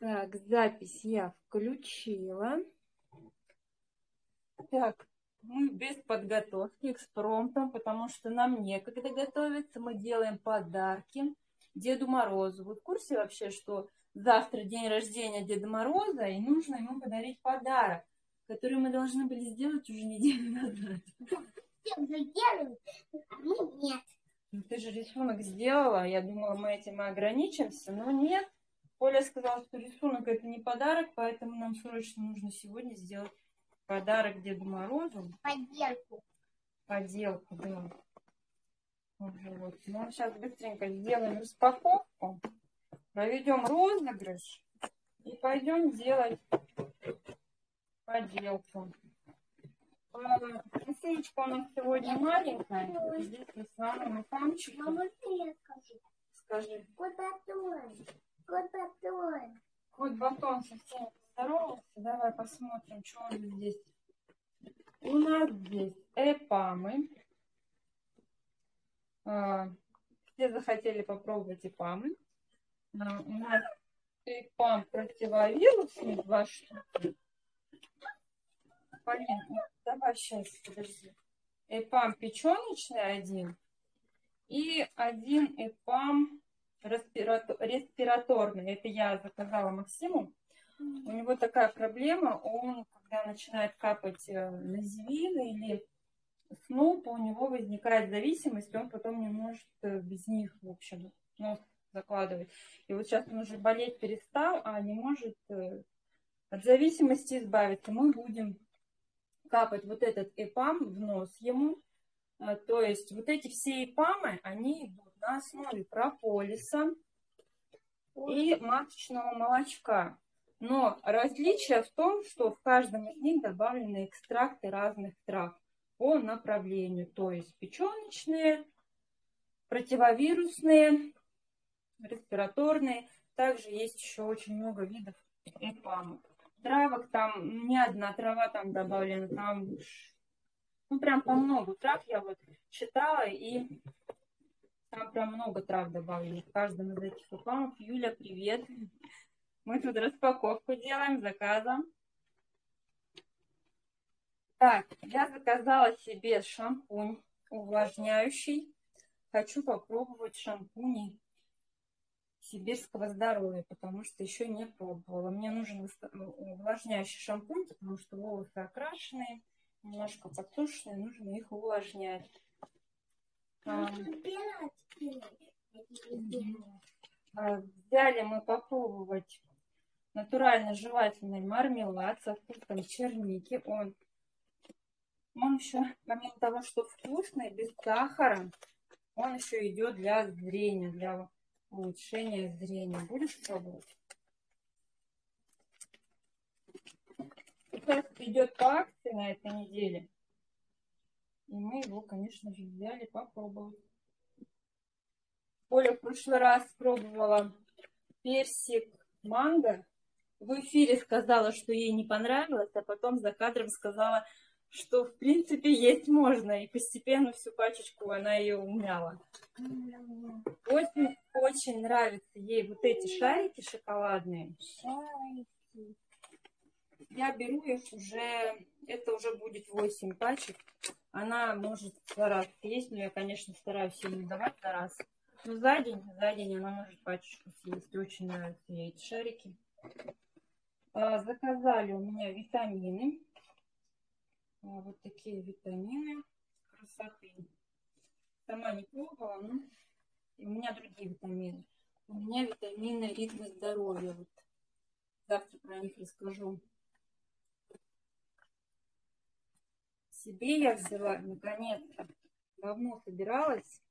Так, запись я включила. Так, мы без подготовки, экспромтом, потому что нам некогда готовиться. Мы делаем подарки Деду Морозу. Вы в курсе вообще, что завтра день рождения Деда Мороза, и нужно ему подарить подарок, который мы должны были сделать уже неделю назад. Все уже делают, а мы нет. Ну, ты же рисунок сделала, я думала, мы этим и ограничимся, но нет. Оля сказала, что рисунок это не подарок, поэтому нам срочно нужно сегодня сделать подарок Деду Морозу. Поделку. Поделку, да. Вот. Ну, сейчас быстренько сделаем распаковку, проведем розыгрыш и пойдем делать поделку. Рисуночка у нас сегодня маленькая. Здесь камчик. Мама, я посмотрим, что у нас здесь. У нас здесь эпамы. А, Все захотели попробовать эпамы. А, У нас эпам противовирусный, два штуки. Понятно. Давай сейчас, подожди. Эпам печеночный один. И один эпам респирато- респираторный. Это я заказала Максиму. У него такая проблема, он, когда начинает капать э, на зевины или снуп, у него возникает зависимость, он потом не может э, без них, в общем, нос закладывать. И вот сейчас он уже болеть перестал, а не может э, от зависимости избавиться. Мы будем капать вот этот эпам в нос ему. То есть вот эти все эпамы, они идут на основе прополиса и маточного молочка. Но различие в том, что в каждом из них добавлены экстракты разных трав по направлению. То есть печеночные, противовирусные, респираторные. Также есть еще очень много видов эпамов. Травок там не одна трава там добавлена, там ну прям по много трав я вот читала и там прям много трав добавлено в каждом из этих эпамов. Юля, привет! Мы тут распаковку делаем заказом. Так, я заказала себе шампунь увлажняющий. Хочу попробовать шампуни сибирского здоровья, потому что еще не пробовала. Мне нужен выста- увлажняющий шампунь, потому что волосы окрашенные, немножко подсушенные, нужно их увлажнять. А, а, Взяли мы попробовать натурально жевательный мармелад со вкусом черники. Он, он еще, помимо того, что вкусный, без сахара, он еще идет для зрения, для улучшения зрения. Будешь пробовать? Сейчас идет по акции на этой неделе. И мы его, конечно же, взяли попробовать. Оля в прошлый раз пробовала персик манго. В эфире сказала, что ей не понравилось, а потом за кадром сказала, что в принципе есть можно. И постепенно всю пачечку она ее умяла. Очень, очень нравятся ей вот эти шарики шоколадные. Я беру их уже, это уже будет 8 пачек. Она может за раз съесть, но я, конечно, стараюсь ей не давать за раз. Но за день, за день она может пачечку съесть. Очень нравятся ей эти шарики. А, Заказали у меня витамины. А, Вот такие витамины красоты. Сама не пробовала, но у меня другие витамины. У меня витамины ритма здоровья. Вот. Завтра про них расскажу. Себе я взяла, наконец-то, давно собиралась.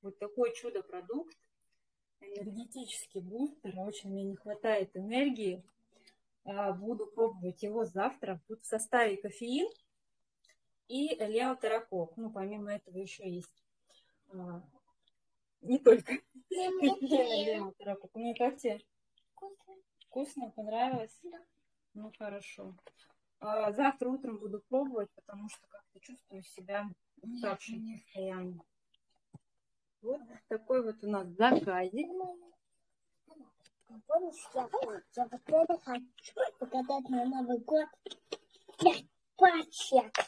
Вот такой чудо-продукт. Энергетический бустер. Очень мне не хватает энергии. А, Буду пробовать его завтра. Тут в составе кофеин и леотерокок. Ну, помимо этого еще есть а, не только леотерокок. Мне как тебе? Вкусно? Понравилось? Да. Ну, хорошо. А, завтра утром буду пробовать, потому что как-то чувствую себя уставшей постоянно. Вот такой вот у нас заказик. Помнишь, я, я вот это хочу показать на Новый год. Пять пачек.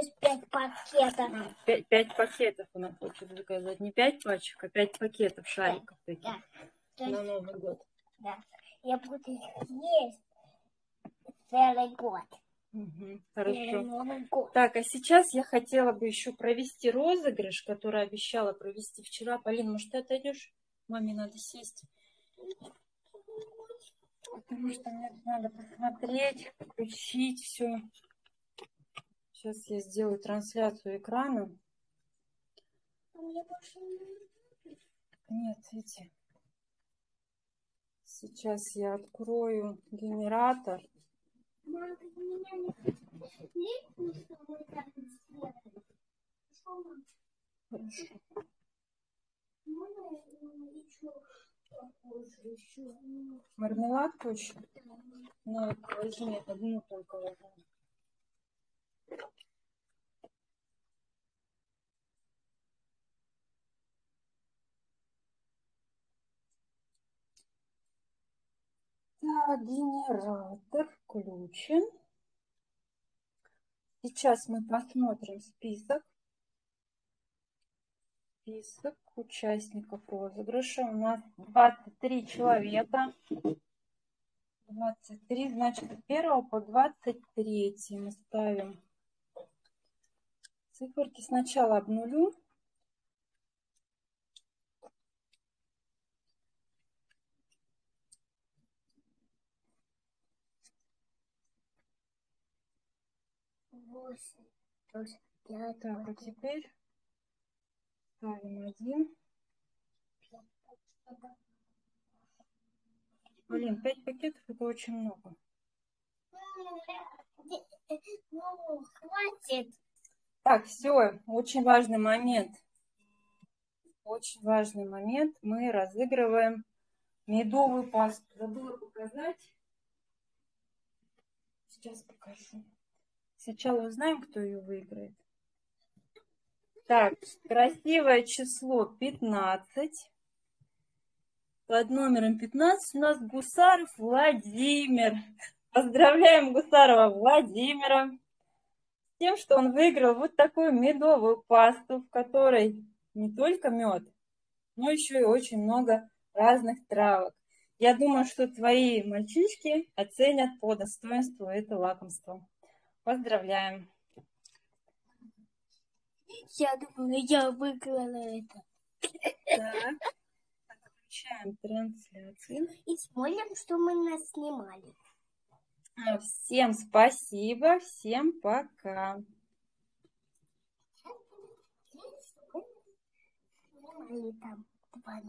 Из пять пакетов. А, Пять, пять пакетов она хочет заказать. Не пять пачек, а пять пакетов шариков таких Да. На есть, Новый год. да. Я буду их есть целый год. Целый Хорошо. Так, а сейчас я хотела бы еще провести розыгрыш, который обещала провести вчера. Полин, может, ты отойдешь? Маме надо сесть. Потому что мне надо посмотреть, включить все. Сейчас я сделаю трансляцию экрана. А Нет, эти. Сейчас я открою генератор. Хорошо. Мармеладку еще? Ну, возьми одну только возьми. Так, генератор включен. Сейчас мы посмотрим список. Список участников розыгрыша. У нас 23 человека. 23, значит, с 1 по 23 мы ставим циферки. Сначала обнулю. Восемь. Пять. Так, а теперь ставим один. Блин, 5 пакетов это очень много. Ну, хватит. Так, все, очень важный момент. Очень важный момент. Мы разыгрываем медовую пасту. Забыла показать. Сейчас покажу. Сначала узнаем, кто ее выиграет. Так, красивое число 15. Под номером 15 у нас Гусаров Владимир. Поздравляем Гусарова Владимира с тем, что он выиграл вот такую медовую пасту, в которой не только мед, но еще и очень много разных травок. Я думаю, что твои мальчишки оценят по достоинству это лакомство. Поздравляем. Я думала, я выиграла это. Так, отключаем трансляцию. И смотрим, что мы нас снимали. А, Всем спасибо, всем пока. Там два